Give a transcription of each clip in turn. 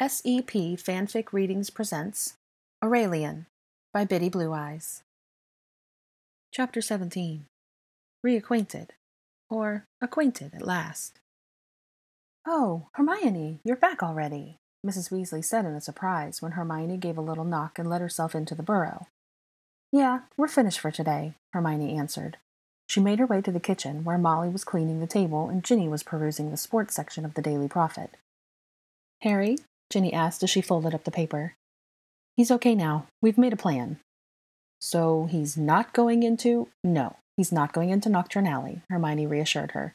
SEP Fanfic Readings presents Aurelian by Bitty Blue Eyes. Chapter 17 Reacquainted, or Acquainted at Last. Oh, Hermione, you're back already, Mrs. Weasley said in a surprise when Hermione gave a little knock and let herself into the burrow. Yeah, we're finished for today, Hermione answered. She made her way to the kitchen, where Molly was cleaning the table and Ginny was perusing the sports section of the Daily Prophet. Harry, Ginny asked as she folded up the paper. He's okay now. We've made a plan. So he's not going into. No, he's not going into Knockturn Alley, Hermione reassured her.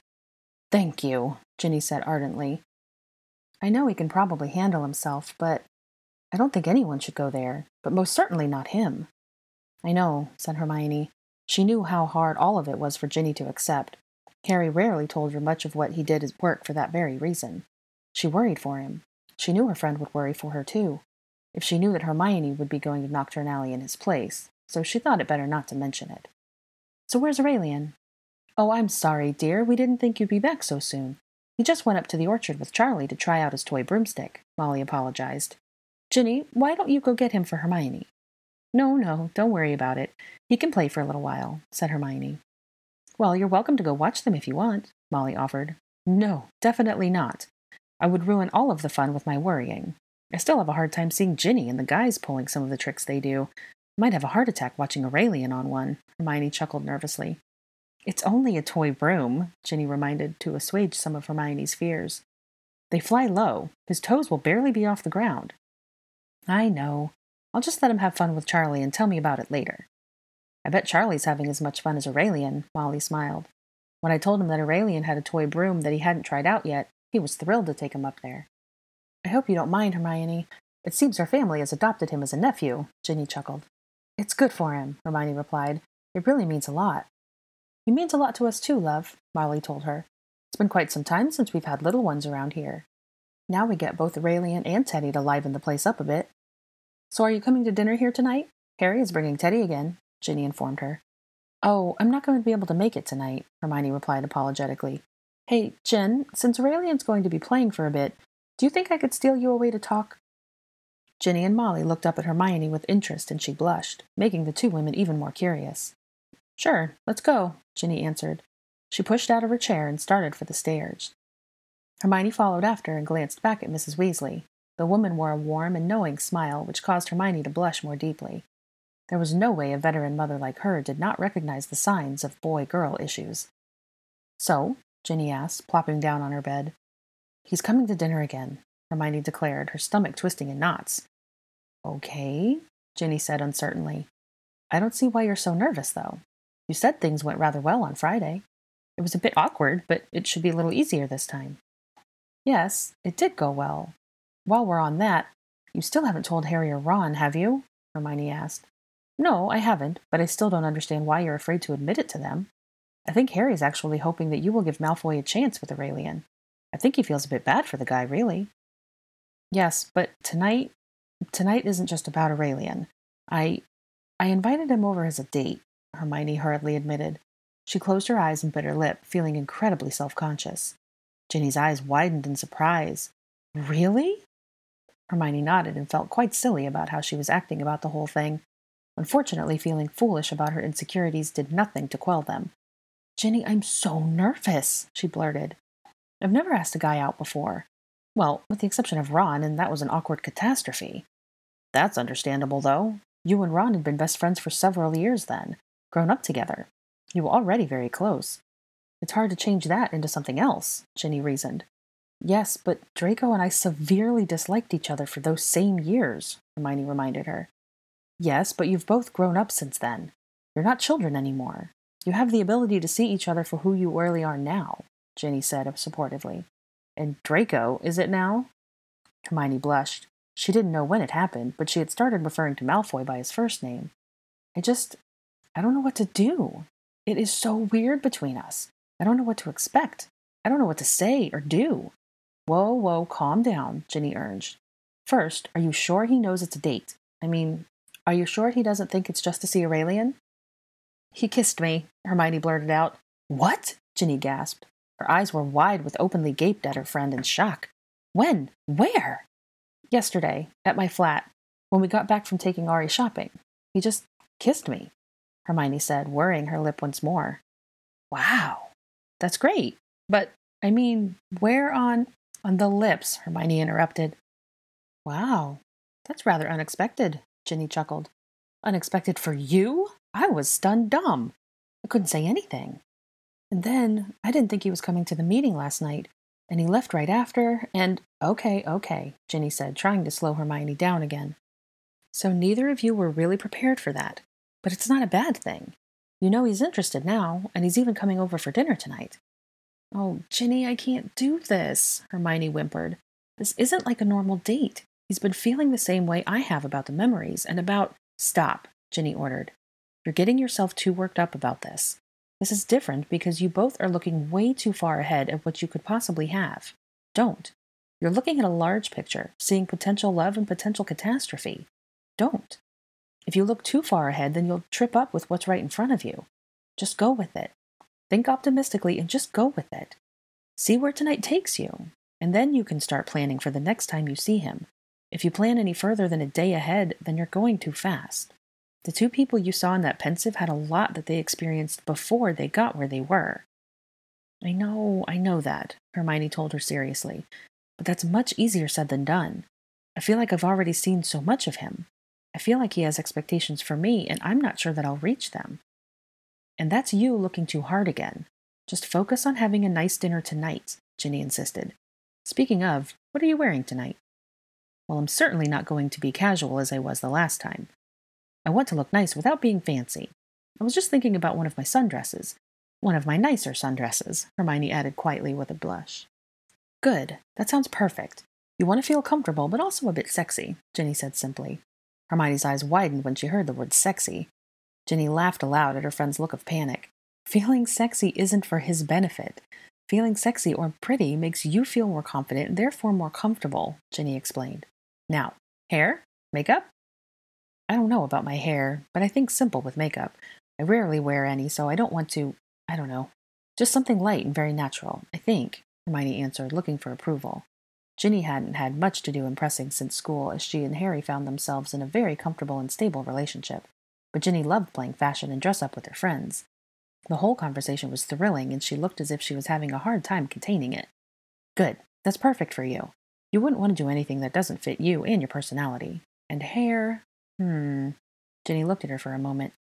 Thank you, Ginny said ardently. I know he can probably handle himself, but I don't think anyone should go there, but most certainly not him. I know, said Hermione. She knew how hard all of it was for Ginny to accept. Harry rarely told her much of what he did at work for that very reason. She worried for him. She knew her friend would worry for her, too, if she knew that Hermione would be going to Knockturn Alley in his place, so she thought it better not to mention it. So where's Aurelian? Oh, I'm sorry, dear. We didn't think you'd be back so soon. He just went up to the orchard with Charlie to try out his toy broomstick, Molly apologized. Ginny, why don't you go get him for Hermione? No, no, don't worry about it. He can play for a little while, said Hermione. Well, you're welcome to go watch them if you want, Molly offered. No, definitely not. I would ruin all of the fun with my worrying. I still have a hard time seeing Ginny and the guys pulling some of the tricks they do. Might have a heart attack watching Aurelian on one. Hermione chuckled nervously. It's only a toy broom, Ginny reminded to assuage some of Hermione's fears. They fly low. His toes will barely be off the ground. I know. I'll just let him have fun with Charlie and tell me about it later. I bet Charlie's having as much fun as Aurelian, Molly smiled. When I told him that Aurelian had a toy broom that he hadn't tried out yet, he was thrilled to take him up there. I hope you don't mind, Hermione. It seems our family has adopted him as a nephew, Ginny chuckled. It's good for him, Hermione replied. It really means a lot. He means a lot to us too, love, Molly told her. It's been quite some time since we've had little ones around here. Now we get both Aurelian and Teddy to liven the place up a bit. So are you coming to dinner here tonight? Harry is bringing Teddy again, Ginny informed her. Oh, I'm not going to be able to make it tonight, Hermione replied apologetically. Hey, Jen, since Aurelian's going to be playing for a bit, do you think I could steal you away to talk? Ginny and Molly looked up at Hermione with interest and she blushed, making the two women even more curious. Sure, let's go, Ginny answered. She pushed out of her chair and started for the stairs. Hermione followed after and glanced back at Mrs. Weasley. The woman wore a warm and knowing smile which caused Hermione to blush more deeply. There was no way a veteran mother like her did not recognize the signs of boy girl issues. So, Ginny asked, plopping down on her bed. He's coming to dinner again, Hermione declared, her stomach twisting in knots. Okay, Ginny said uncertainly. I don't see why you're so nervous, though. You said things went rather well on Friday. It was a bit awkward, but it should be a little easier this time. Yes, it did go well. While we're on that, you still haven't told Harry or Ron, have you? Hermione asked. No, I haven't, but I still don't understand why you're afraid to admit it to them. I think Harry's actually hoping that you will give Malfoy a chance with Aurelian. I think he feels a bit bad for the guy, really. Yes, but tonight tonight isn't just about Aurelian. I I invited him over as a date, Hermione hurriedly admitted. She closed her eyes and bit her lip, feeling incredibly self-conscious. Ginny's eyes widened in surprise. Really? Hermione nodded and felt quite silly about how she was acting about the whole thing. Unfortunately, feeling foolish about her insecurities did nothing to quell them. Ginny, I'm so nervous, she blurted. I've never asked a guy out before. Well, with the exception of Ron, and that was an awkward catastrophe. That's understandable, though. You and Ron had been best friends for several years then, grown up together. You were already very close. It's hard to change that into something else, Ginny reasoned. Yes, but Draco and I severely disliked each other for those same years, Hermione reminded her. Yes, but you've both grown up since then. You're not children anymore. You have the ability to see each other for who you really are now, Ginny said supportively. And Draco, is it now? Hermione blushed. She didn't know when it happened, but she had started referring to Malfoy by his first name. I just. I don't know what to do. It is so weird between us. I don't know what to expect. I don't know what to say or do. Whoa, whoa, calm down, Ginny urged. First, are you sure he knows it's a date? I mean, are you sure he doesn't think it's just to see Aurelian? He kissed me, Hermione blurted out. What? Ginny gasped. Her eyes were wide with openly gaped at her friend in shock. When? Where? Yesterday, at my flat, when we got back from taking Ari shopping. He just kissed me, Hermione said, worrying her lip once more. Wow, that's great. But, I mean, where on. On the lips, Hermione interrupted. Wow, that's rather unexpected, Ginny chuckled. Unexpected for you? I was stunned dumb. I couldn't say anything. And then I didn't think he was coming to the meeting last night, and he left right after, and okay, okay, Ginny said, trying to slow Hermione down again. So neither of you were really prepared for that, but it's not a bad thing. You know he's interested now, and he's even coming over for dinner tonight. Oh, Ginny, I can't do this, Hermione whimpered. This isn't like a normal date. He's been feeling the same way I have about the memories and about. Stop, Ginny ordered. You're getting yourself too worked up about this. This is different because you both are looking way too far ahead of what you could possibly have. Don't. You're looking at a large picture, seeing potential love and potential catastrophe. Don't. If you look too far ahead, then you'll trip up with what's right in front of you. Just go with it. Think optimistically and just go with it. See where tonight takes you, and then you can start planning for the next time you see him. If you plan any further than a day ahead, then you're going too fast. The two people you saw in that Pensieve had a lot that they experienced before they got where they were. I know, I know that, Hermione told her seriously, but that's much easier said than done. I feel like I've already seen so much of him. I feel like he has expectations for me, and I'm not sure that I'll reach them. And that's you looking too hard again. Just focus on having a nice dinner tonight, Ginny insisted. Speaking of, what are you wearing tonight? Well, I'm certainly not going to be casual as I was the last time. I want to look nice without being fancy. I was just thinking about one of my sundresses. One of my nicer sundresses, Hermione added quietly with a blush. Good. That sounds perfect. You want to feel comfortable, but also a bit sexy, Ginny said simply. Hermione's eyes widened when she heard the word sexy. Ginny laughed aloud at her friend's look of panic. Feeling sexy isn't for his benefit. Feeling sexy or pretty makes you feel more confident and therefore more comfortable, Ginny explained. Now, hair? Makeup? I don't know about my hair, but I think simple with makeup. I rarely wear any, so I don't want to, I don't know. Just something light and very natural, I think, Hermione answered, looking for approval. Ginny hadn't had much to do impressing since school, as she and Harry found themselves in a very comfortable and stable relationship. But Ginny loved playing fashion and dress up with her friends. The whole conversation was thrilling, and she looked as if she was having a hard time containing it. Good. That's perfect for you. You wouldn't want to do anything that doesn't fit you and your personality. And hair, Hmm. Ginny looked at her for a moment.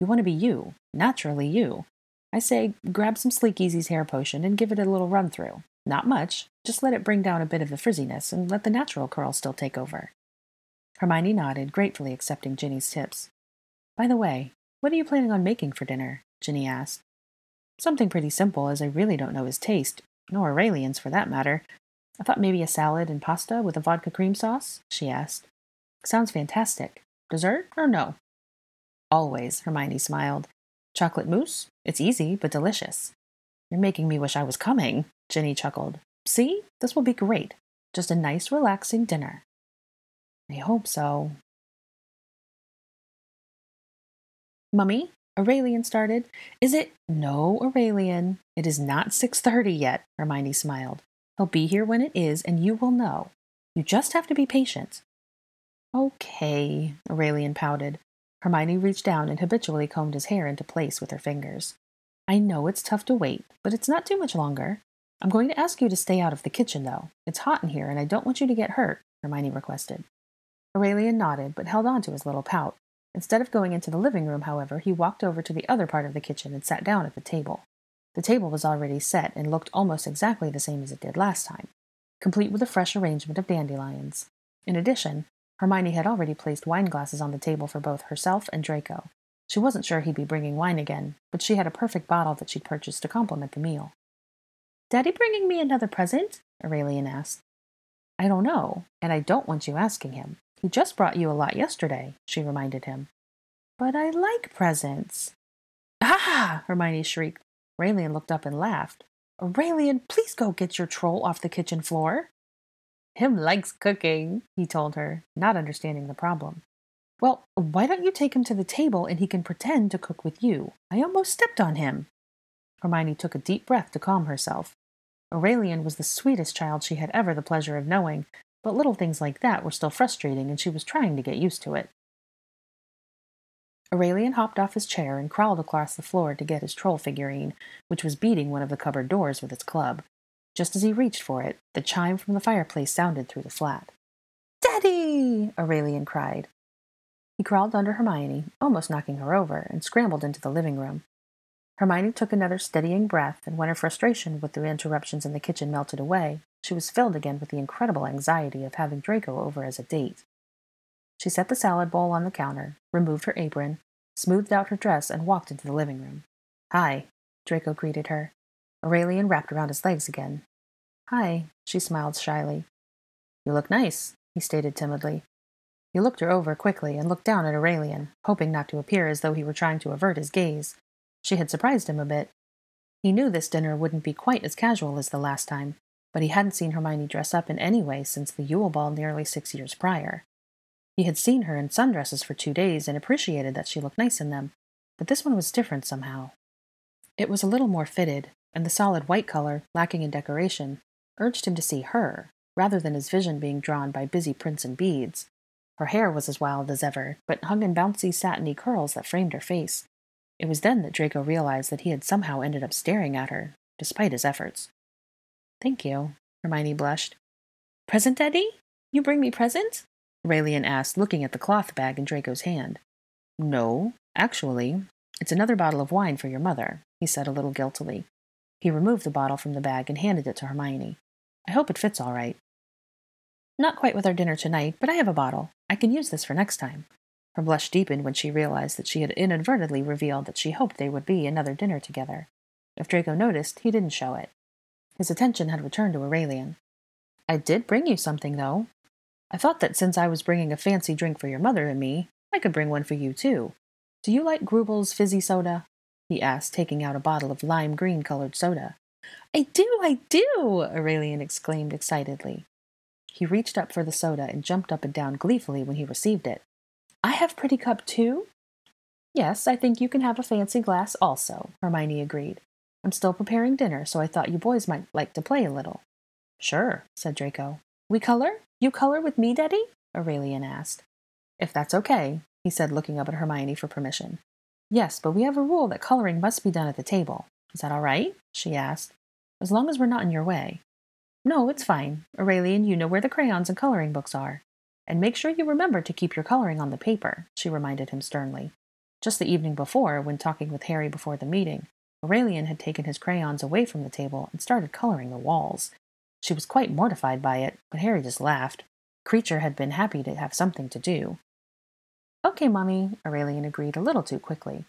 You want to be you, naturally you. I say grab some Sleekeazy's hair potion and give it a little run through. Not much, just let it bring down a bit of the frizziness and let the natural curl still take over. Hermione nodded, gratefully accepting Ginny's tips. By the way, what are you planning on making for dinner? Ginny asked. Something pretty simple, as I really don't know his taste, nor Aurelian's for that matter. I thought maybe a salad and pasta with a vodka cream sauce? she asked. Sounds fantastic. Dessert or no? Always, Hermione smiled. Chocolate mousse? It's easy, but delicious. You're making me wish I was coming, Ginny chuckled. See? This will be great. Just a nice, relaxing dinner. I hope so. Mummy, Aurelian started. Is it? No, Aurelian. It is not 6.30 yet, Hermione smiled. He'll be here when it is, and you will know. You just have to be patient. Okay, Aurelian pouted. Hermione reached down and habitually combed his hair into place with her fingers. I know it's tough to wait, but it's not too much longer. I'm going to ask you to stay out of the kitchen, though. It's hot in here, and I don't want you to get hurt, Hermione requested. Aurelian nodded, but held on to his little pout. Instead of going into the living room, however, he walked over to the other part of the kitchen and sat down at the table. The table was already set and looked almost exactly the same as it did last time, complete with a fresh arrangement of dandelions. In addition, Hermione had already placed wine glasses on the table for both herself and Draco. She wasn't sure he'd be bringing wine again, but she had a perfect bottle that she'd purchased to complement the meal. Daddy bringing me another present? Aurelian asked. I don't know, and I don't want you asking him. He just brought you a lot yesterday, she reminded him. But I like presents. Ah! Hermione shrieked. Aurelian looked up and laughed. Aurelian, please go get your troll off the kitchen floor. Him likes cooking, he told her, not understanding the problem. Well, why don't you take him to the table and he can pretend to cook with you? I almost stepped on him. Hermione took a deep breath to calm herself. Aurelian was the sweetest child she had ever the pleasure of knowing, but little things like that were still frustrating and she was trying to get used to it. Aurelian hopped off his chair and crawled across the floor to get his troll figurine, which was beating one of the cupboard doors with its club. Just as he reached for it, the chime from the fireplace sounded through the flat. Daddy! Aurelian cried. He crawled under Hermione, almost knocking her over, and scrambled into the living room. Hermione took another steadying breath, and when her frustration with the interruptions in the kitchen melted away, she was filled again with the incredible anxiety of having Draco over as a date. She set the salad bowl on the counter, removed her apron, smoothed out her dress, and walked into the living room. Hi, Draco greeted her. Aurelian wrapped around his legs again. Hi, she smiled shyly. You look nice, he stated timidly. He looked her over quickly and looked down at Aurelian, hoping not to appear as though he were trying to avert his gaze. She had surprised him a bit. He knew this dinner wouldn't be quite as casual as the last time, but he hadn't seen Hermione dress up in any way since the Yule Ball nearly six years prior. He had seen her in sundresses for two days and appreciated that she looked nice in them, but this one was different somehow. It was a little more fitted, and the solid white color, lacking in decoration, urged him to see her, rather than his vision being drawn by busy prints and beads. Her hair was as wild as ever, but hung in bouncy satiny curls that framed her face. It was then that Draco realized that he had somehow ended up staring at her, despite his efforts. Thank you, Hermione blushed. Present, Eddie? You bring me present? Aurelian asked, looking at the cloth bag in Draco's hand. No, actually, it's another bottle of wine for your mother, he said a little guiltily. He removed the bottle from the bag and handed it to Hermione. I hope it fits all right. Not quite with our dinner tonight, but I have a bottle. I can use this for next time. Her blush deepened when she realized that she had inadvertently revealed that she hoped they would be another dinner together. If Draco noticed, he didn't show it. His attention had returned to Aurelian. I did bring you something, though. I thought that since I was bringing a fancy drink for your mother and me, I could bring one for you, too. Do you like Grubel's fizzy soda? He asked, taking out a bottle of lime green colored soda. I do, I do, Aurelian exclaimed excitedly. He reached up for the soda and jumped up and down gleefully when he received it. I have pretty cup too? Yes, I think you can have a fancy glass also, Hermione agreed. I'm still preparing dinner, so I thought you boys might like to play a little. Sure, said Draco. We color? You color with me, Daddy? Aurelian asked. If that's okay, he said, looking up at Hermione for permission. Yes, but we have a rule that coloring must be done at the table. Is that all right? she asked. As long as we're not in your way. No, it's fine. Aurelian, you know where the crayons and coloring books are. And make sure you remember to keep your coloring on the paper, she reminded him sternly. Just the evening before, when talking with Harry before the meeting, Aurelian had taken his crayons away from the table and started coloring the walls. She was quite mortified by it, but Harry just laughed. Kreacher had been happy to have something to do. Okay, Mummy, Aurelian agreed a little too quickly.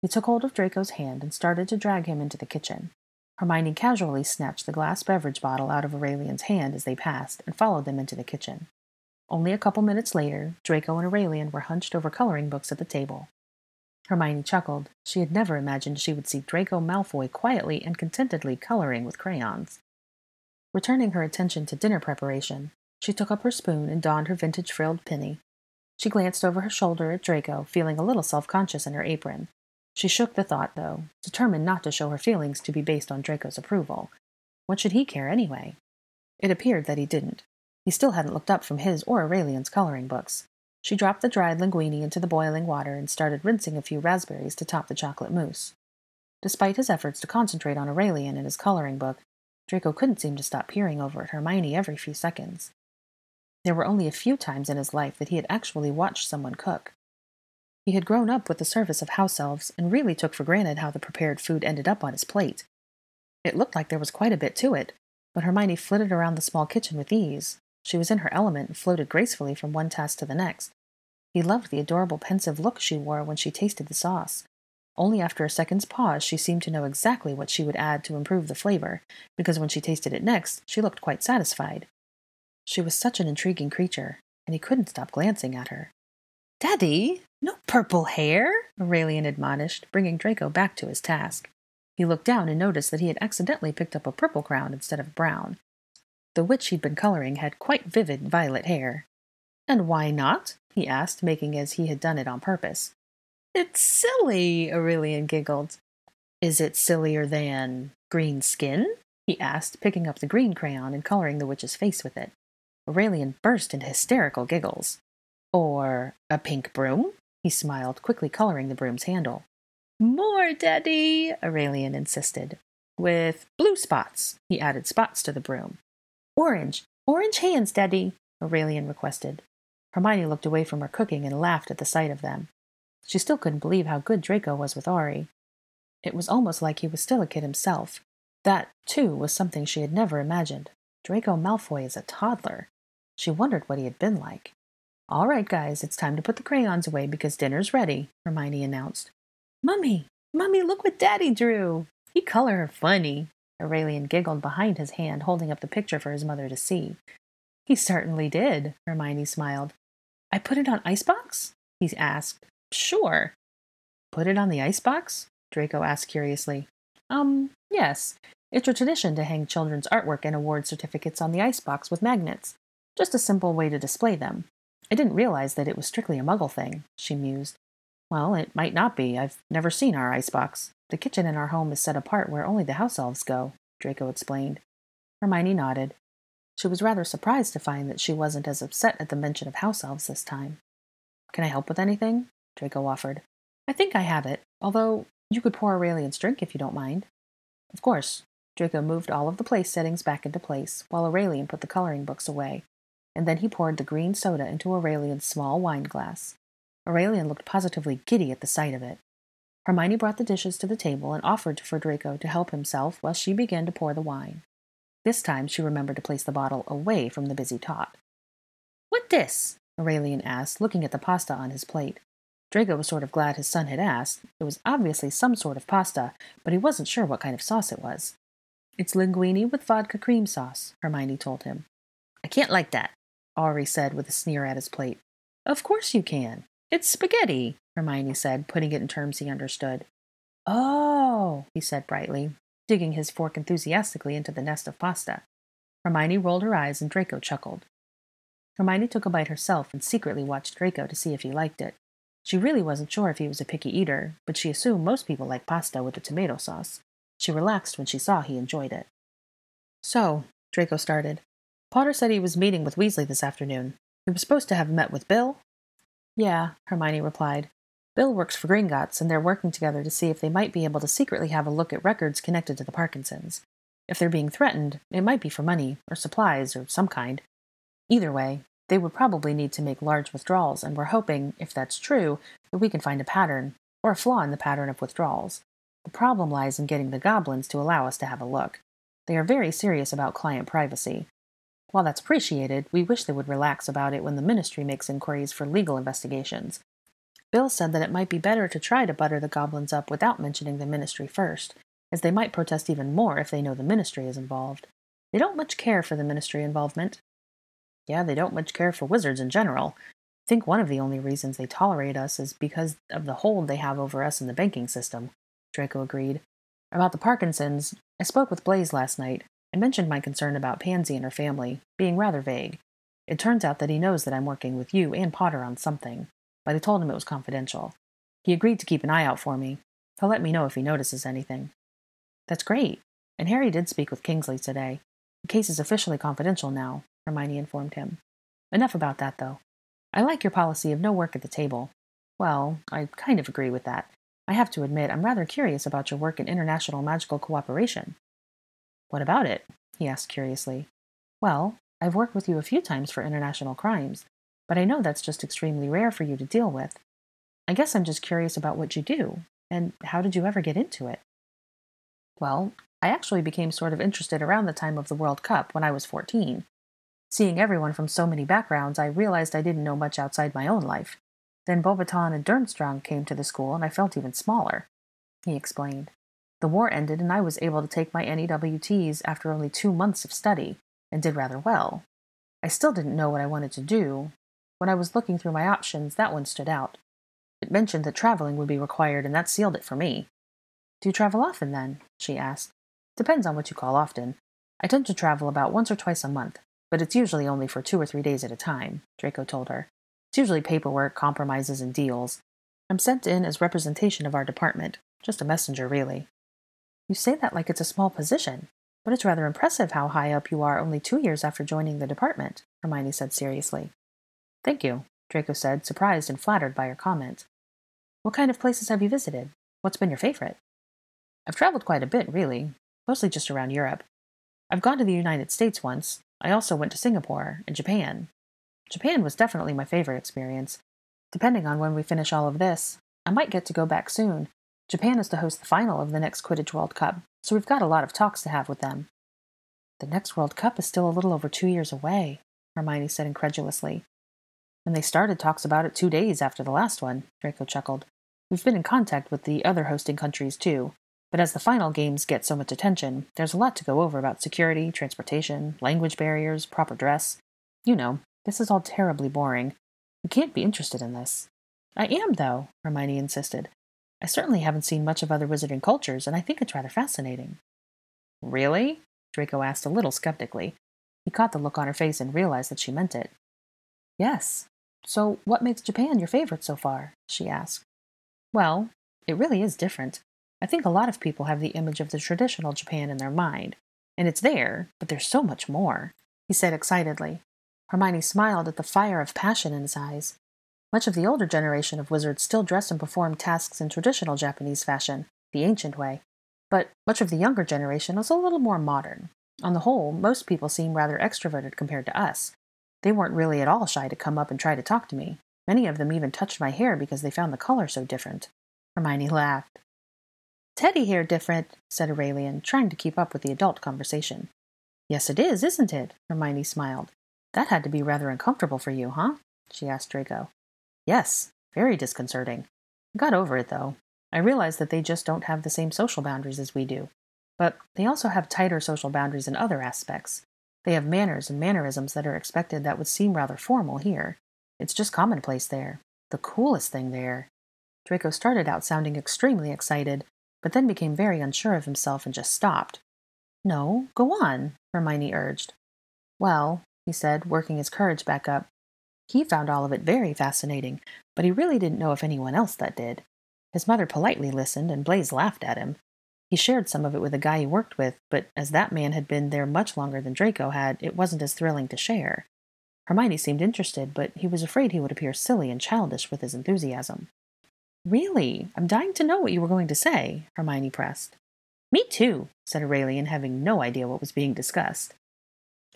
He took hold of Draco's hand and started to drag him into the kitchen. Hermione casually snatched the glass beverage bottle out of Aurelian's hand as they passed and followed them into the kitchen. Only a couple minutes later, Draco and Aurelian were hunched over coloring books at the table. Hermione chuckled. She had never imagined she would see Draco Malfoy quietly and contentedly coloring with crayons. Returning her attention to dinner preparation, she took up her spoon and donned her vintage frilled pinny. She glanced over her shoulder at Draco, feeling a little self conscious in her apron. She shook the thought, though, determined not to show her feelings to be based on Draco's approval. What should he care anyway? It appeared that he didn't. He still hadn't looked up from his or Aurelian's coloring books. She dropped the dried linguine into the boiling water and started rinsing a few raspberries to top the chocolate mousse. Despite his efforts to concentrate on Aurelian and his coloring book, Draco couldn't seem to stop peering over at Hermione every few seconds. There were only a few times in his life that he had actually watched someone cook. He had grown up with the service of house elves and really took for granted how the prepared food ended up on his plate. It looked like there was quite a bit to it, but Hermione flitted around the small kitchen with ease, she was in her element and floated gracefully from one task to the next. He loved the adorable pensive look she wore when she tasted the sauce. Only after a second's pause she seemed to know exactly what she would add to improve the flavor, because when she tasted it next, she looked quite satisfied. She was such an intriguing creature, and he couldn't stop glancing at her. Daddy, no purple hair, Aurelian admonished, bringing Draco back to his task. He looked down and noticed that he had accidentally picked up a purple crown instead of brown, the witch he'd been coloring had quite vivid violet hair. And why not? he asked, making as he had done it on purpose. It's silly, Aurelian giggled. Is it sillier than green skin? he asked, picking up the green crayon and coloring the witch's face with it. Aurelian burst into hysterical giggles. Or a pink broom? He smiled, quickly coloring the broom's handle. More, Daddy, Aurelian insisted. With blue spots. He added spots to the broom. Orange, orange hands, Daddy, Aurelian requested. Hermione looked away from her cooking and laughed at the sight of them. She still couldn't believe how good Draco was with Ari. It was almost like he was still a kid himself. That, too, was something she had never imagined. Draco Malfoy is a toddler. She wondered what he had been like. All right, guys, it's time to put the crayons away because dinner's ready, Hermione announced. Mummy, Mummy, look what Daddy drew. He color her funny. Aurelian giggled behind his hand, holding up the picture for his mother to see. He certainly did, Hermione smiled. I put it on icebox? he asked. Sure. Put it on the icebox? Draco asked curiously. Um, yes. It's a tradition to hang children's artwork and award certificates on the icebox with magnets. Just a simple way to display them. I didn't realize that it was strictly a muggle thing, she mused. Well, it might not be. I've never seen our icebox. The kitchen in our home is set apart where only the house elves go, Draco explained. Hermione nodded. She was rather surprised to find that she wasn't as upset at the mention of house elves this time. Can I help with anything? Draco offered. I think I have it, although you could pour Aurelian's drink if you don't mind. Of course. Draco moved all of the place settings back into place, while Aurelian put the coloring books away, and then he poured the green soda into Aurelian's small wine glass. Aurelian looked positively giddy at the sight of it. Hermione brought the dishes to the table and offered to Draco to help himself while she began to pour the wine. This time she remembered to place the bottle away from the busy tot. What this? Aurelian asked, looking at the pasta on his plate. Draco was sort of glad his son had asked. It was obviously some sort of pasta, but he wasn't sure what kind of sauce it was. It's linguine with vodka cream sauce, Hermione told him. I can't like that, Ari said with a sneer at his plate. Of course you can. It's spaghetti, Hermione said, putting it in terms he understood. Oh, he said brightly, digging his fork enthusiastically into the nest of pasta. Hermione rolled her eyes and Draco chuckled. Hermione took a bite herself and secretly watched Draco to see if he liked it. She really wasn't sure if he was a picky eater, but she assumed most people like pasta with the tomato sauce. She relaxed when she saw he enjoyed it. So, Draco started. Potter said he was meeting with Weasley this afternoon. He was supposed to have met with Bill. Yeah, Hermione replied. Bill works for Gringotts, and they're working together to see if they might be able to secretly have a look at records connected to the Parkinsons. If they're being threatened, it might be for money, or supplies, or some kind. Either way, they would probably need to make large withdrawals, and we're hoping, if that's true, that we can find a pattern, or a flaw in the pattern of withdrawals. The problem lies in getting the goblins to allow us to have a look. They are very serious about client privacy. While that's appreciated, we wish they would relax about it when the ministry makes inquiries for legal investigations. Bill said that it might be better to try to butter the goblins up without mentioning the ministry first, as they might protest even more if they know the ministry is involved. They don't much care for the ministry involvement, yeah, they don't much care for wizards in general. I think one of the only reasons they tolerate us is because of the hold they have over us in the banking system, Draco agreed. About the Parkinsons, I spoke with Blaise last night. I mentioned my concern about Pansy and her family, being rather vague. It turns out that he knows that I'm working with you and Potter on something, but I told him it was confidential. He agreed to keep an eye out for me. He'll let me know if he notices anything. That's great. And Harry did speak with Kingsley today. The case is officially confidential now, Hermione informed him. Enough about that, though. I like your policy of no work at the table. Well, I kind of agree with that. I have to admit, I'm rather curious about your work in international magical cooperation. What about it? he asked curiously. Well, I've worked with you a few times for international crimes, but I know that's just extremely rare for you to deal with. I guess I'm just curious about what you do, and how did you ever get into it? Well, I actually became sort of interested around the time of the World Cup when I was 14. Seeing everyone from so many backgrounds, I realized I didn't know much outside my own life. Then Beauxbaton and Durmstrang came to the school, and I felt even smaller. He explained. The war ended, and I was able to take my NEWTs after only two months of study, and did rather well. I still didn't know what I wanted to do. When I was looking through my options, that one stood out. It mentioned that traveling would be required, and that sealed it for me. Do you travel often, then? she asked. Depends on what you call often. I tend to travel about once or twice a month, but it's usually only for two or three days at a time, Draco told her. It's usually paperwork, compromises, and deals. I'm sent in as representation of our department, just a messenger, really. You say that like it's a small position, but it's rather impressive how high up you are only two years after joining the department, Hermione said seriously. Thank you, Draco said, surprised and flattered by her comment. What kind of places have you visited? What's been your favorite? I've traveled quite a bit, really, mostly just around Europe. I've gone to the United States once. I also went to Singapore and Japan. Japan was definitely my favorite experience. Depending on when we finish all of this, I might get to go back soon. Japan is to host the final of the next Quidditch World Cup, so we've got a lot of talks to have with them. The next World Cup is still a little over two years away, Hermione said incredulously. And they started talks about it two days after the last one, Draco chuckled. We've been in contact with the other hosting countries, too. But as the final games get so much attention, there's a lot to go over about security, transportation, language barriers, proper dress. You know, this is all terribly boring. You can't be interested in this. I am, though, Hermione insisted. I certainly haven't seen much of other wizarding cultures, and I think it's rather fascinating. Really? Draco asked a little skeptically. He caught the look on her face and realized that she meant it. Yes. So, what makes Japan your favorite so far? she asked. Well, it really is different. I think a lot of people have the image of the traditional Japan in their mind, and it's there, but there's so much more, he said excitedly. Hermione smiled at the fire of passion in his eyes. Much of the older generation of wizards still dress and perform tasks in traditional Japanese fashion, the ancient way, but much of the younger generation is a little more modern. On the whole, most people seem rather extroverted compared to us. They weren't really at all shy to come up and try to talk to me. Many of them even touched my hair because they found the color so different. Hermione laughed. Teddy hair different, said Aurelian, trying to keep up with the adult conversation. Yes, it is, isn't it? Hermione smiled. That had to be rather uncomfortable for you, huh? she asked Draco. Yes, very disconcerting. I got over it, though. I realized that they just don't have the same social boundaries as we do. But they also have tighter social boundaries in other aspects. They have manners and mannerisms that are expected that would seem rather formal here. It's just commonplace there. The coolest thing there. Draco started out sounding extremely excited, but then became very unsure of himself and just stopped. No, go on, Hermione urged. Well, he said, working his courage back up, he found all of it very fascinating, but he really didn't know if anyone else that did. His mother politely listened, and Blaise laughed at him. He shared some of it with a guy he worked with, but as that man had been there much longer than Draco had, it wasn't as thrilling to share. Hermione seemed interested, but he was afraid he would appear silly and childish with his enthusiasm. Really? I'm dying to know what you were going to say, Hermione pressed. Me too, said Aurelian, having no idea what was being discussed.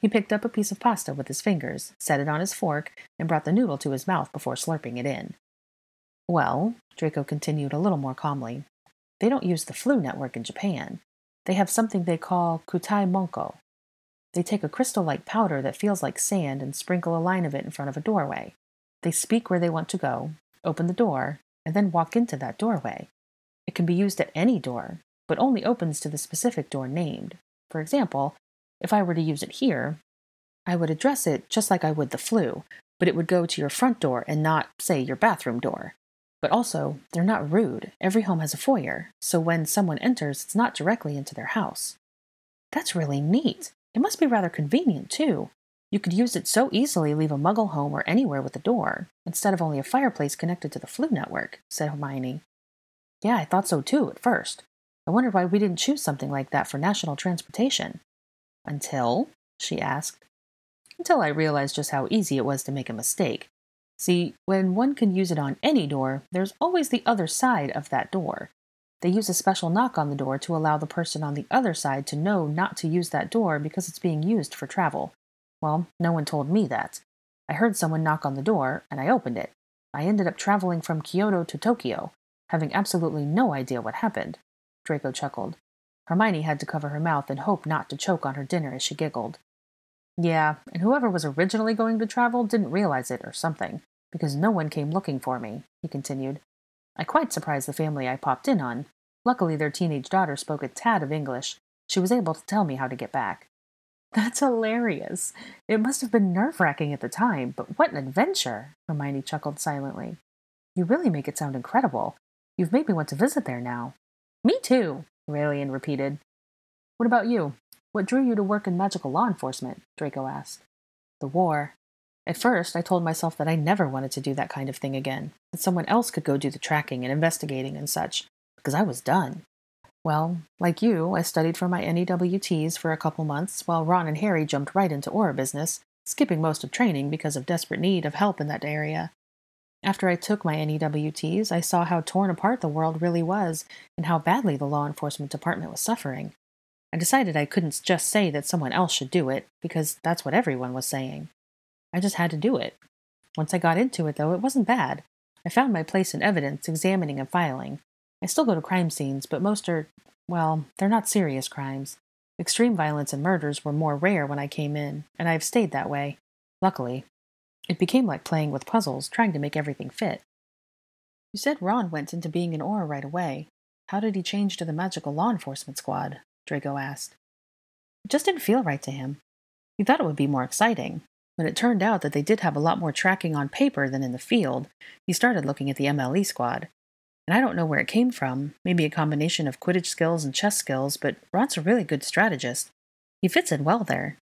He picked up a piece of pasta with his fingers, set it on his fork, and brought the noodle to his mouth before slurping it in. Well, Draco continued a little more calmly, they don't use the Floo network in Japan. They have something they call kutai monko. They take a crystal like powder that feels like sand and sprinkle a line of it in front of a doorway. They speak where they want to go, open the door, and then walk into that doorway. It can be used at any door, but only opens to the specific door named. For example, if I were to use it here, I would address it just like I would the Floo, but it would go to your front door and not, say, your bathroom door. But also, they're not rude. Every home has a foyer, so when someone enters, it's not directly into their house. That's really neat. It must be rather convenient, too. You could use it so easily leave a muggle home or anywhere with a door, instead of only a fireplace connected to the Floo network, said Hermione. Yeah, I thought so too at first. I wondered why we didn't choose something like that for national transportation. Until? she asked. Until I realized just how easy it was to make a mistake. See, when one can use it on any door, there's always the other side of that door. They use a special knock on the door to allow the person on the other side to know not to use that door because it's being used for travel. Well, no one told me that. I heard someone knock on the door, and I opened it. I ended up traveling from Kyoto to Tokyo, having absolutely no idea what happened. Draco chuckled. Hermione had to cover her mouth and hope not to choke on her dinner as she giggled. Yeah, and whoever was originally going to travel didn't realize it or something, because no one came looking for me, he continued. I quite surprised the family I popped in on. Luckily, their teenage daughter spoke a tad of English. She was able to tell me how to get back. That's hilarious. It must have been nerve wracking at the time, but what an adventure! Hermione chuckled silently. You really make it sound incredible. You've made me want to visit there now. Me too, Aurelian repeated. What about you? What drew you to work in magical law enforcement? Draco asked. The war. At first, I told myself that I never wanted to do that kind of thing again, that someone else could go do the tracking and investigating and such, because I was done. Well, like you, I studied for my NEWTs for a couple months while Ron and Harry jumped right into Auror business, skipping most of training because of desperate need of help in that area. After I took my NEWTs, I saw how torn apart the world really was and how badly the law enforcement department was suffering. I decided I couldn't just say that someone else should do it, because that's what everyone was saying. I just had to do it. Once I got into it, though, it wasn't bad. I found my place in evidence, examining and filing. I still go to crime scenes, but most are, well, they're not serious crimes. Extreme violence and murders were more rare when I came in, and I've stayed that way. Luckily, it became like playing with puzzles, trying to make everything fit. You said Ron went into being an Auror right away. How did he change to the magical law enforcement squad? Draco asked. It just didn't feel right to him. He thought it would be more exciting. When it turned out that they did have a lot more tracking on paper than in the field, he started looking at the MLE squad. And I don't know where it came from, maybe a combination of Quidditch skills and chess skills, but Ron's a really good strategist. He fits in well there.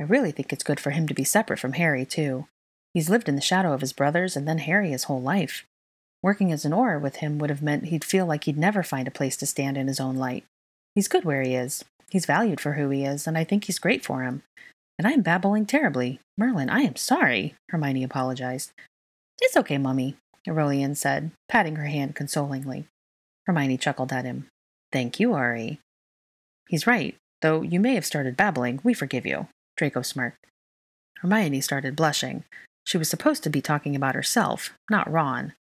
I really think it's good for him to be separate from Harry, too. He's lived in the shadow of his brothers and then Harry his whole life. Working as an Auror with him would have meant he'd feel like he'd never find a place to stand in his own light. He's good where he is. He's valued for who he is, and I think he's great for him. And I am babbling terribly. Merlin, I am sorry, Hermione apologized. It's okay, Mummy, Aurelian said, patting her hand consolingly. Hermione chuckled at him. Thank you, Ari. He's right. Though you may have started babbling, we forgive you. Draco smirked. Hermione started blushing. She was supposed to be talking about herself, not Ron.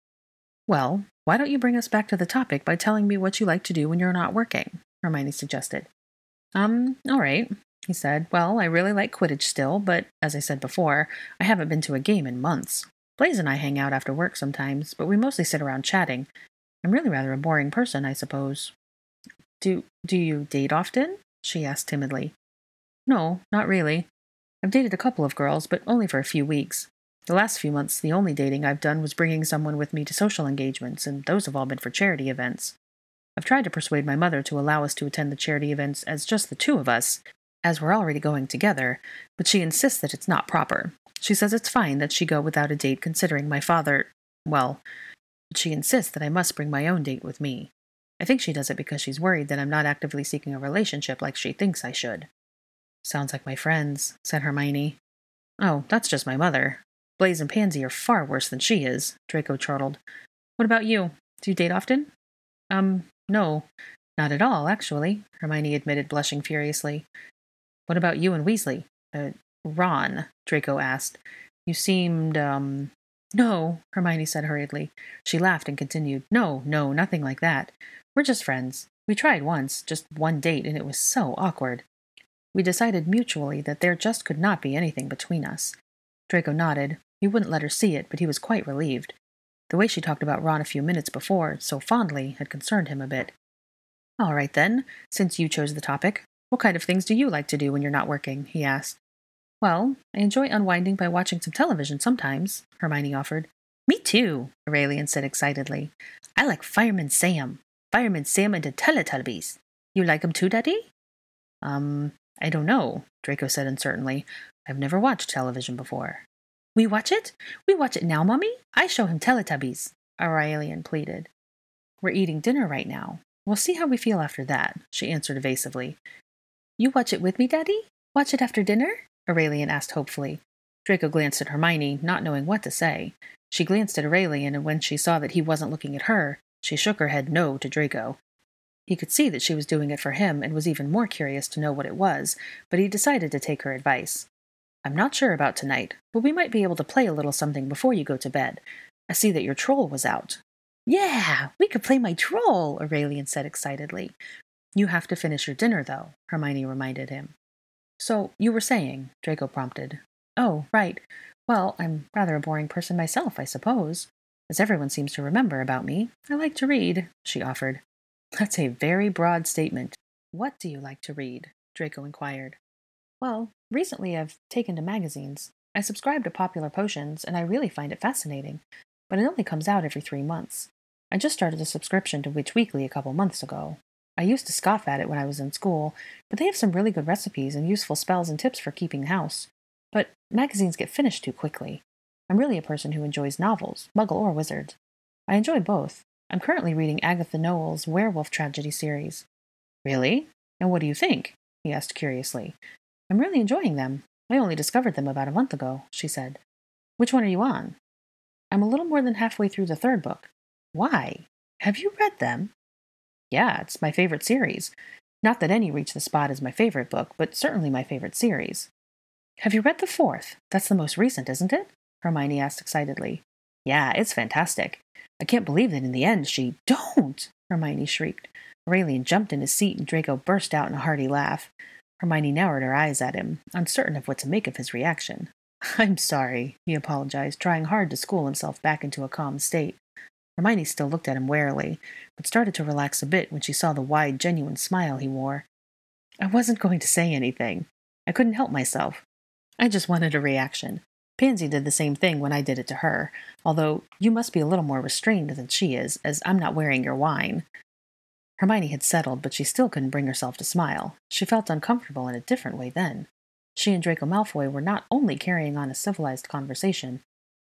Well, why don't you bring us back to the topic by telling me what you like to do when you're not working? Hermione suggested. Um, all right, he said. Well, I really like Quidditch still, but as I said before, I haven't been to a game in months. Blaise and I hang out after work sometimes, but we mostly sit around chatting. I'm really rather a boring person, I suppose. Do do you date often? she asked timidly. No, not really. I've dated a couple of girls, but only for a few weeks. The last few months, the only dating I've done was bringing someone with me to social engagements, and those have all been for charity events. I've tried to persuade my mother to allow us to attend the charity events as just the two of us, as we're already going together, but she insists that it's not proper. She says it's fine that she go without a date considering my father, well, she insists that I must bring my own date with me. I think she does it because she's worried that I'm not actively seeking a relationship like she thinks I should. Sounds like my friends, said Hermione. Oh, that's just my mother. Blaise and Pansy are far worse than she is, Draco chortled. What about you? Do you date often? Um, no, not at all, actually, Hermione admitted, blushing furiously. What about you and Weasley? Uh, Ron, Draco asked. You seemed, um. No, Hermione said hurriedly. She laughed and continued, No, no, nothing like that. We're just friends. We tried once, just one date, and it was so awkward. We decided mutually that there just could not be anything between us. Draco nodded. He wouldn't let her see it, but he was quite relieved. The way she talked about Ron a few minutes before, so fondly, had concerned him a bit. All right, then, since you chose the topic, what kind of things do you like to do when you're not working? he asked. Well, I enjoy unwinding by watching some television sometimes, Hermione offered. Me too, Aurelian said excitedly. I like Fireman Sam. Fireman Sam and the Teletubbies. You like 'em too, Daddy? Um, I don't know, Draco said uncertainly. I've never watched television before. We watch it? We watch it now, Mummy? I show him Teletubbies, Aurelian pleaded. We're eating dinner right now. We'll see how we feel after that, she answered evasively. You watch it with me, Daddy? Watch it after dinner? Aurelian asked hopefully. Draco glanced at Hermione, not knowing what to say. She glanced at Aurelian, and when she saw that he wasn't looking at her, she shook her head no to Draco. He could see that she was doing it for him and was even more curious to know what it was, but he decided to take her advice. I'm not sure about tonight, but we might be able to play a little something before you go to bed. I see that your troll was out. Yeah, we could play my troll, Aurelian said excitedly. You have to finish your dinner, though, Hermione reminded him. So, you were saying, Draco prompted. Oh, right. Well, I'm rather a boring person myself, I suppose. As everyone seems to remember about me, I like to read, she offered. That's a very broad statement. What do you like to read? Draco inquired. Well, recently I've taken to magazines. I subscribe to Popular Potions, and I really find it fascinating, but it only comes out every three months. I just started a subscription to Witch Weekly a couple months ago. I used to scoff at it when I was in school, but they have some really good recipes and useful spells and tips for keeping house. But magazines get finished too quickly. I'm really a person who enjoys novels, muggle or wizard. I enjoy both. I'm currently reading Agatha Noel's Werewolf Tragedy series. Really? And what do you think? he asked curiously. I'm really enjoying them. I only discovered them about a month ago, she said. Which one are you on? I'm a little more than halfway through the third book. Why? Have you read them? Yeah, it's my favorite series. Not that any reach the spot is my favorite book, but certainly my favorite series. Have you read the fourth? That's the most recent, isn't it? Hermione asked excitedly. Yeah, it's fantastic. I can't believe that in the end she. Don't! Hermione shrieked. Aurelian jumped in his seat and Draco burst out in a hearty laugh. Hermione narrowed her eyes at him, uncertain of what to make of his reaction. I'm sorry, he apologized, trying hard to school himself back into a calm state. Hermione still looked at him warily, but started to relax a bit when she saw the wide, genuine smile he wore. I wasn't going to say anything. I couldn't help myself. I just wanted a reaction. Pansy did the same thing when I did it to her, although you must be a little more restrained than she is, as I'm not wearing your wine. Hermione had settled, but she still couldn't bring herself to smile. She felt uncomfortable in a different way then. She and Draco Malfoy were not only carrying on a civilized conversation,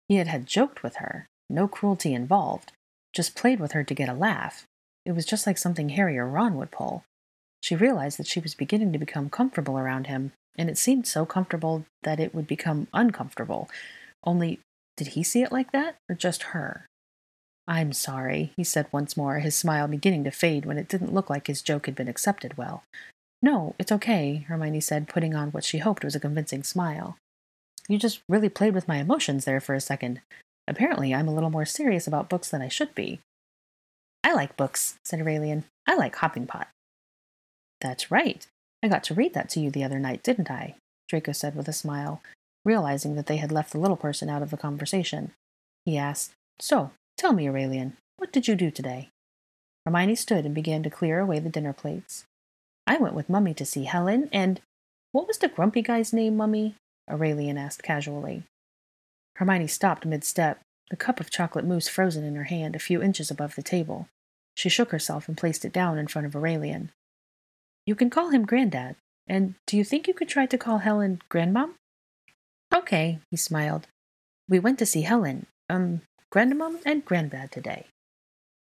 he had had joked with her, no cruelty involved, just played with her to get a laugh. It was just like something Harry or Ron would pull. She realized that she was beginning to become comfortable around him, and it seemed so comfortable that it would become uncomfortable. Only, did he see it like that, or just her? I'm sorry, he said once more, his smile beginning to fade when it didn't look like his joke had been accepted well. No, it's okay, Hermione said, putting on what she hoped was a convincing smile. You just really played with my emotions there for a second. Apparently, I'm a little more serious about books than I should be. I like books, said Aurelian. I like Hopping Pot. That's right. I got to read that to you the other night, didn't I? Draco said with a smile, realizing that they had left the little person out of the conversation. He asked, So, tell me, Aurelian, what did you do today? Hermione stood and began to clear away the dinner plates. I went with Mummy to see Helen, and what was the grumpy guy's name, Mummy? Aurelian asked casually. Hermione stopped mid step, the cup of chocolate mousse frozen in her hand a few inches above the table. She shook herself and placed it down in front of Aurelian. You can call him Granddad. And do you think you could try to call Helen Grandmom? Okay, he smiled. We went to see Helen, um, Grandmom and Granddad today.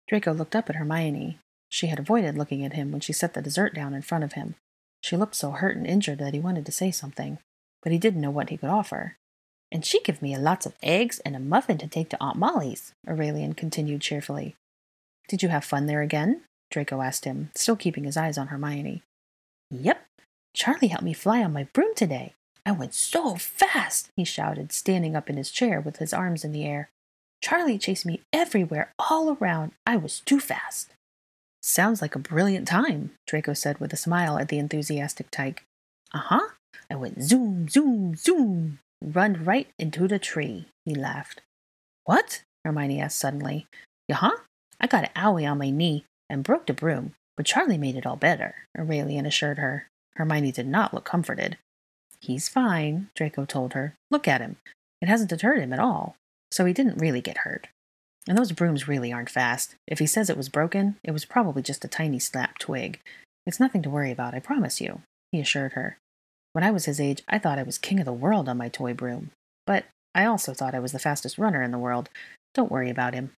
Draco looked up at Hermione. She had avoided looking at him when she set the dessert down in front of him. She looked so hurt and injured that he wanted to say something, but he didn't know what he could offer. And she give me a lots of eggs and a muffin to take to Aunt Molly's, Aurelian continued cheerfully. Did you have fun there again? Draco asked him, still keeping his eyes on Hermione. Yep. Charlie helped me fly on my broom today. I went so fast, he shouted, standing up in his chair with his arms in the air. Charlie chased me everywhere, all around. I was too fast. Sounds like a brilliant time, Draco said with a smile at the enthusiastic Tyke. Uh huh. I went zoom, zoom, zoom, run right into the tree, he laughed. What? Hermione asked suddenly. Yeah, huh? I got an owie on my knee and broke the broom, but Charlie made it all better, Aurelian assured her. Hermione did not look comforted. He's fine, Draco told her. Look at him. It hasn't deterred him at all. So he didn't really get hurt. And those brooms really aren't fast. If he says it was broken, it was probably just a tiny snapped twig. It's nothing to worry about, I promise you, he assured her. When I was his age, I thought I was king of the world on my toy broom. But I also thought I was the fastest runner in the world. Don't worry about him.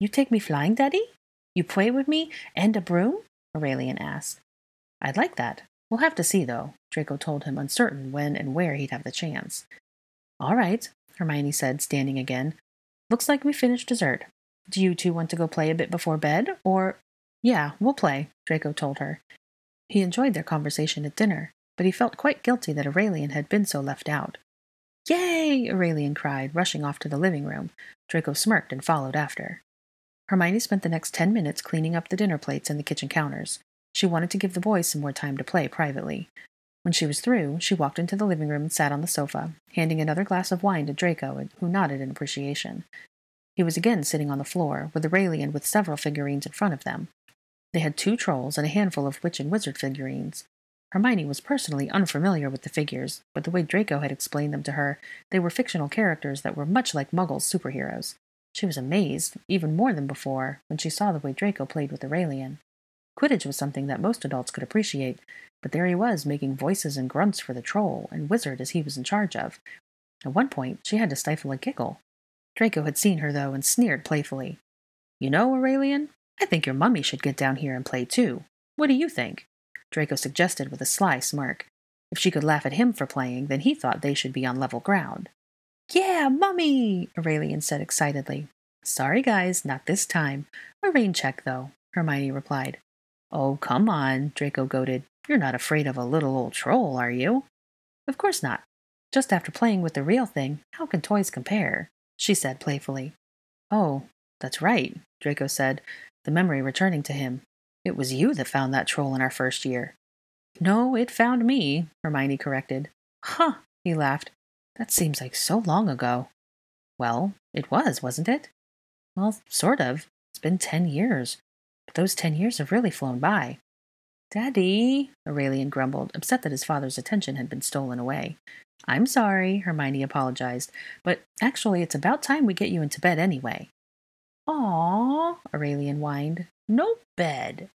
You take me flying, Daddy? You play with me and a broom? Aurelian asked. I'd like that. We'll have to see, though, Draco told him, uncertain when and where he'd have the chance. All right, Hermione said, standing again. Looks like we finished dessert. Do you two want to go play a bit before bed, or. Yeah, we'll play, Draco told her. He enjoyed their conversation at dinner, but he felt quite guilty that Aurelian had been so left out. Yay! Aurelian cried, rushing off to the living room. Draco smirked and followed after. Hermione spent the next ten minutes cleaning up the dinner plates and the kitchen counters. She wanted to give the boys some more time to play privately. When she was through, she walked into the living room and sat on the sofa, handing another glass of wine to Draco, who nodded in appreciation. He was again sitting on the floor, with Aurelian with several figurines in front of them. They had two trolls and a handful of witch and wizard figurines. Hermione was personally unfamiliar with the figures, but the way Draco had explained them to her, they were fictional characters that were much like Muggles superheroes. She was amazed, even more than before, when she saw the way Draco played with Aurelian. Quidditch was something that most adults could appreciate, but there he was making voices and grunts for the troll and wizard as he was in charge of. At one point, she had to stifle a giggle. Draco had seen her, though, and sneered playfully. You know, Aurelian, I think your mummy should get down here and play too. What do you think? Draco suggested with a sly smirk. If she could laugh at him for playing, then he thought they should be on level ground. Yeah, Mummy! Aurelian said excitedly. Sorry, guys, not this time. A rain check, though, Hermione replied. Oh, come on, Draco goaded. You're not afraid of a little old troll, are you? Of course not. Just after playing with the real thing, how can toys compare? She said playfully. Oh, that's right, Draco said, the memory returning to him. It was you that found that troll in our first year. No, it found me, Hermione corrected. Huh, he laughed. That seems like so long ago. Well, it was, wasn't it? Well, sort of. It's been ten years. But those ten years have really flown by. Daddy, Aurelian grumbled, upset that his father's attention had been stolen away. I'm sorry, Hermione apologized, but actually it's about time we get you into bed anyway. Aw, Aurelian whined. No bed.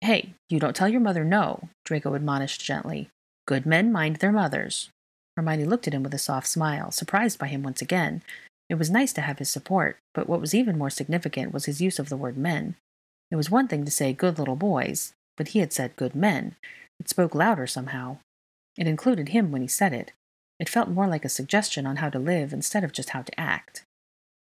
Hey, you don't tell your mother no, Draco admonished gently. Good men mind their mothers. Hermione looked at him with a soft smile, surprised by him once again. It was nice to have his support, but what was even more significant was his use of the word men. It was one thing to say good little boys, but he had said good men. It spoke louder somehow. It included him when he said it. It felt more like a suggestion on how to live instead of just how to act.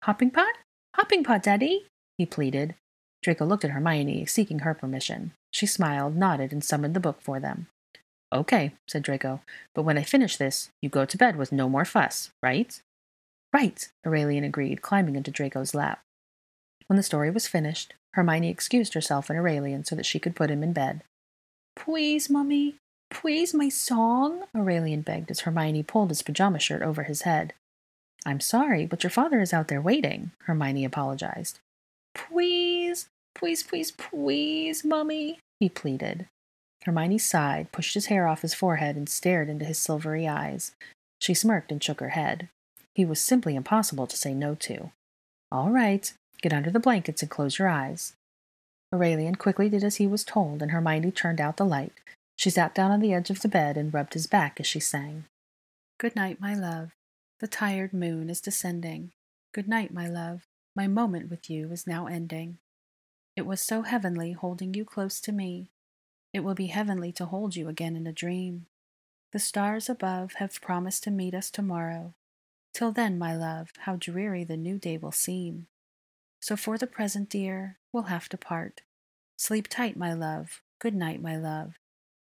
Hopping pot? Hopping pot, Daddy? he pleaded. Draco looked at Hermione, seeking her permission. She smiled, nodded, and summoned the book for them. Okay, said Draco, but when I finish this, you go to bed with no more fuss, right? Right, Aurelian agreed, climbing into Draco's lap. When the story was finished, Hermione excused herself and Aurelian so that she could put him in bed. Please, Mummy, please, my song, Aurelian begged as Hermione pulled his pajama shirt over his head. I'm sorry, but your father is out there waiting, Hermione apologized. Please, please, please, please, Mummy, he pleaded. Hermione sighed, pushed his hair off his forehead, and stared into his silvery eyes. She smirked and shook her head. He was simply impossible to say no to. All right, get under the blankets and close your eyes. Aurelian quickly did as he was told, and Hermione turned out the light. She sat down on the edge of the bed and rubbed his back as she sang. Good night, my love. The tired moon is descending. Good night, my love. My moment with you is now ending. It was so heavenly holding you close to me. It will be heavenly to hold you again in a dream. The stars above have promised to meet us tomorrow. Till then, my love, how dreary the new day will seem. So for the present, dear, we'll have to part. Sleep tight, my love. Good night, my love.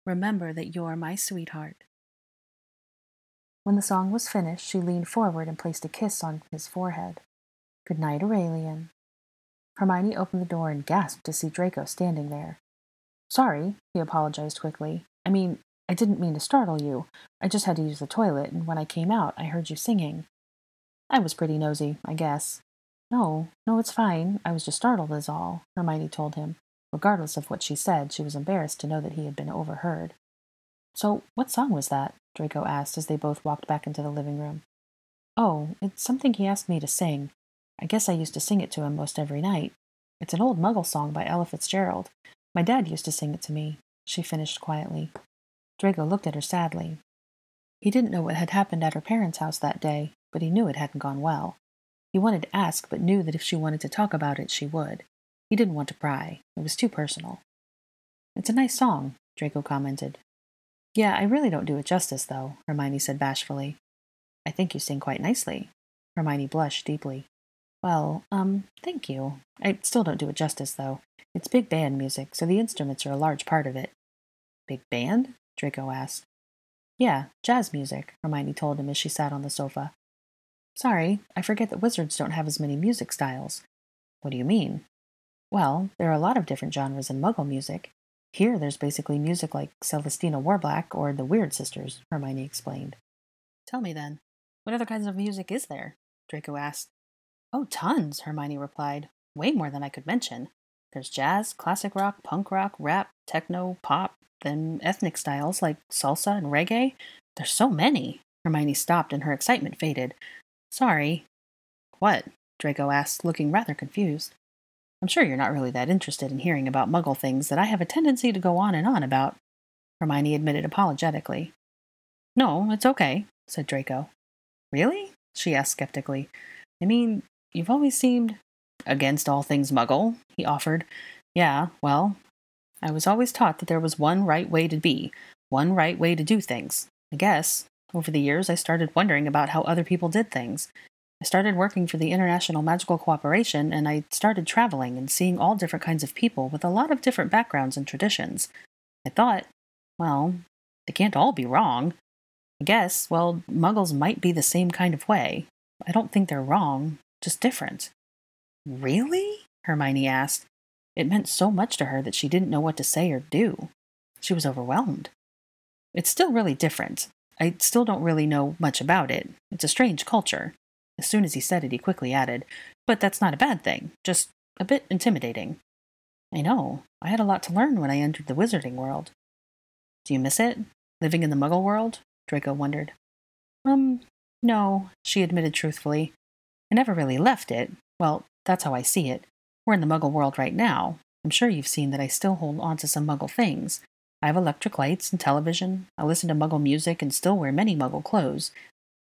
Remember that you're my sweetheart. When the song was finished, she leaned forward and placed a kiss on his forehead. Good night, Aurelian. Hermione opened the door and gasped to see Draco standing there. Sorry, he apologized quickly. I mean, I didn't mean to startle you. I just had to use the toilet, and when I came out, I heard you singing. I was pretty nosy, I guess. No, no, it's fine. I was just startled, is all, Hermione told him. Regardless of what she said, she was embarrassed to know that he had been overheard. So, what song was that? Draco asked as they both walked back into the living room. Oh, it's something he asked me to sing. I guess I used to sing it to him most every night. It's an old Muggle song by Ella Fitzgerald. My dad used to sing it to me, she finished quietly. Draco looked at her sadly. He didn't know what had happened at her parents' house that day, but he knew it hadn't gone well. He wanted to ask, but knew that if she wanted to talk about it, she would. He didn't want to pry. It was too personal. It's a nice song, Draco commented. Yeah, I really don't do it justice, though, Hermione said bashfully. I think you sing quite nicely. Hermione blushed deeply. Well, um, thank you. I still don't do it justice, though. It's big band music, so the instruments are a large part of it. Big band? Draco asked. Yeah, jazz music, Hermione told him as she sat on the sofa. Sorry, I forget that wizards don't have as many music styles. What do you mean? Well, there are a lot of different genres in muggle music. Here, there's basically music like Celestina Warbeck or the Weird Sisters, Hermione explained. Tell me then, what other kinds of music is there? Draco asked. Oh, tons, Hermione replied. Way more than I could mention. There's jazz, classic rock, punk rock, rap, techno, pop, then ethnic styles like salsa and reggae. There's so many. Hermione stopped and her excitement faded. Sorry. What? Draco asked, looking rather confused. I'm sure you're not really that interested in hearing about muggle things that I have a tendency to go on and on about, Hermione admitted apologetically. No, it's okay, said Draco. Really? she asked skeptically. I mean, you've always seemed against all things muggle, he offered. Yeah, well, I was always taught that there was one right way to be, one right way to do things. I guess. Over the years, I started wondering about how other people did things. I started working for the International Magical Cooperation, and I started traveling and seeing all different kinds of people with a lot of different backgrounds and traditions. I thought, well, they can't all be wrong. I guess, well, muggles might be the same kind of way. I don't think they're wrong, just different. Really? Hermione asked. It meant so much to her that she didn't know what to say or do. She was overwhelmed. It's still really different. I still don't really know much about it. It's a strange culture. As soon as he said it, he quickly added, But that's not a bad thing, just a bit intimidating. I know. I had a lot to learn when I entered the wizarding world. Do you miss it? Living in the muggle world? Draco wondered. Um, no, she admitted truthfully. I never really left it. Well, that's how I see it. We're in the muggle world right now. I'm sure you've seen that I still hold on to some muggle things. I have electric lights and television. I listen to muggle music and still wear many muggle clothes.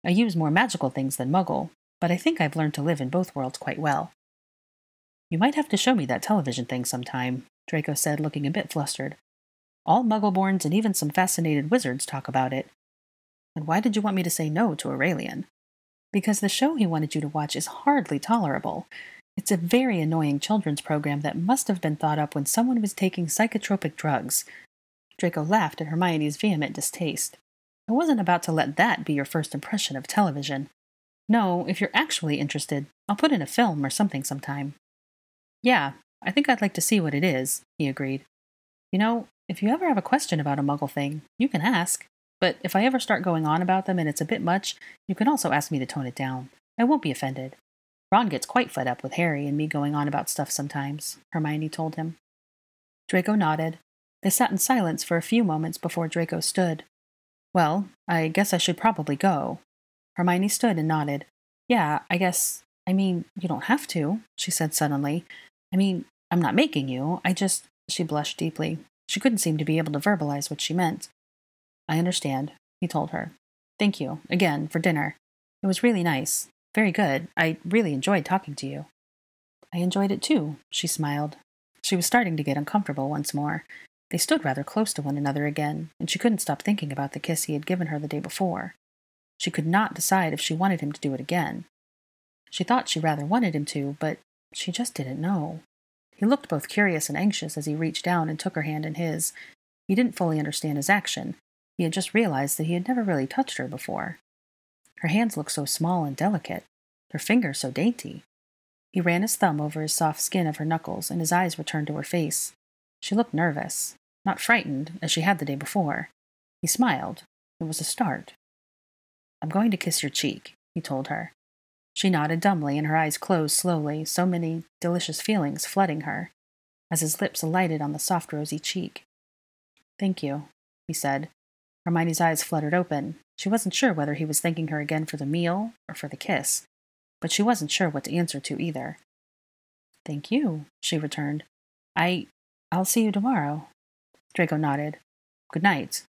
I use more magical things than muggle, but I think I've learned to live in both worlds quite well. You might have to show me that television thing sometime, Draco said, looking a bit flustered. All muggleborns and even some fascinated wizards talk about it. And why did you want me to say no to Aurelian? Because the show he wanted you to watch is hardly tolerable. It's a very annoying children's program that must have been thought up when someone was taking psychotropic drugs. Draco laughed at Hermione's vehement distaste. I wasn't about to let that be your first impression of television. No, if you're actually interested, I'll put in a film or something sometime. Yeah, I think I'd like to see what it is, he agreed. You know, if you ever have a question about a muggle thing, you can ask. But if I ever start going on about them and it's a bit much, you can also ask me to tone it down. I won't be offended. Ron gets quite fed up with Harry and me going on about stuff sometimes, Hermione told him. Draco nodded. They sat in silence for a few moments before Draco stood. Well, I guess I should probably go. Hermione stood and nodded. Yeah, I guess. I mean, you don't have to, she said suddenly. I mean, I'm not making you. I just. She blushed deeply. She couldn't seem to be able to verbalize what she meant. I understand, he told her. Thank you, again, for dinner. It was really nice. Very good. I really enjoyed talking to you. I enjoyed it too, she smiled. She was starting to get uncomfortable once more. They stood rather close to one another again, and she couldn't stop thinking about the kiss he had given her the day before. She could not decide if she wanted him to do it again. She thought she rather wanted him to, but she just didn't know. He looked both curious and anxious as he reached down and took her hand in his. He didn't fully understand his action. He had just realized that he had never really touched her before. Her hands looked so small and delicate, her fingers so dainty. He ran his thumb over his soft skin of her knuckles, and his eyes returned to her face. She looked nervous, not frightened, as she had the day before. He smiled. It was a start. I'm going to kiss your cheek, he told her. She nodded dumbly, and her eyes closed slowly, so many delicious feelings flooding her, as his lips alighted on the soft rosy cheek. Thank you, he said. Hermione's eyes fluttered open. She wasn't sure whether he was thanking her again for the meal or for the kiss, but she wasn't sure what to answer to either. Thank you, she returned. I. I'll see you tomorrow. Draco nodded. Good night.